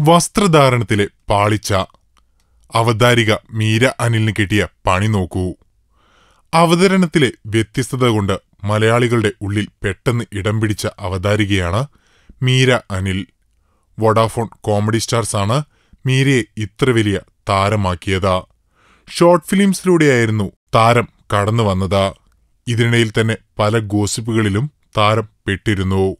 വസ്ത്രധാരണത്തിലെ പാളിച്ച അവതാരിക മീര അനിലിന് കിട്ടിയ പണി നോക്കൂ. അവതരണത്തിലെ വ്യത്യസ്തത കൊണ്ട് മലയാളികളുടെ ഉള്ളിൽ പെട്ടെന്ന് ഇടം പിടിച്ച അവതാരികയാണ് മീര അനിൽ. വൊഡാഫോൺ കോമഡി സ്റ്റാർസാണ് മീരയെ ഇത്ര വലിയ താരമാക്കിയത്. ഷോർട്ട് ഫിലിംസിലൂടെയായിരുന്നു താരം കടന്നു വന്നത്. ഇതിനിടയിൽ തന്നെ പല ഗോസിപ്പുകളിലും താരം പെട്ടിരുന്നു.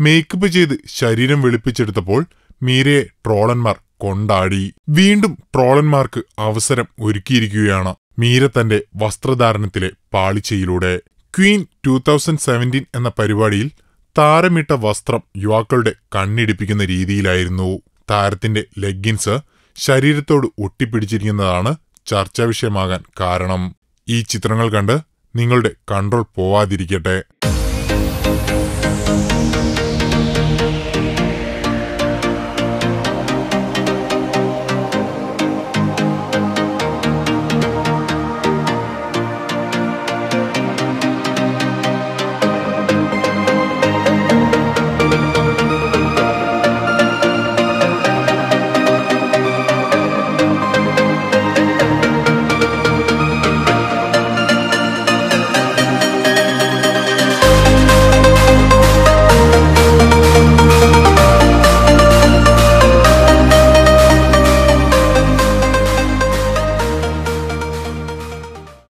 മേക്കപ്പ് ചെയ്ത് ശരീരം വെളുപ്പിച്ചെടുത്തപ്പോൾ മീരയെ ട്രോളന്മാർ കൊണ്ടാടി. വീണ്ടും ട്രോളന്മാർക്ക് അവസരം ഒരുക്കിയിരിക്കുകയാണ് മീര തന്റെ വസ്ത്രധാരണത്തിലെ പാളിച്ചയിലൂടെ. ക്വീൻ ടൂ തൗസൻഡ് സെവന്റീൻ എന്ന പരിപാടിയിൽ താരമിട്ട വസ്ത്രം യുവാക്കളുടെ കണ്ണിടിപ്പിക്കുന്ന രീതിയിലായിരുന്നു. താരത്തിന്റെ ലെഗിൻസ് ശരീരത്തോട് ഒട്ടിപ്പിടിച്ചിരിക്കുന്നതാണ് ചർച്ചാ വിഷയമാകാൻ കാരണം. ഈ ചിത്രങ്ങൾ കണ്ട് നിങ്ങളുടെ കൺട്രോൾ പോവാതിരിക്കട്ടെ.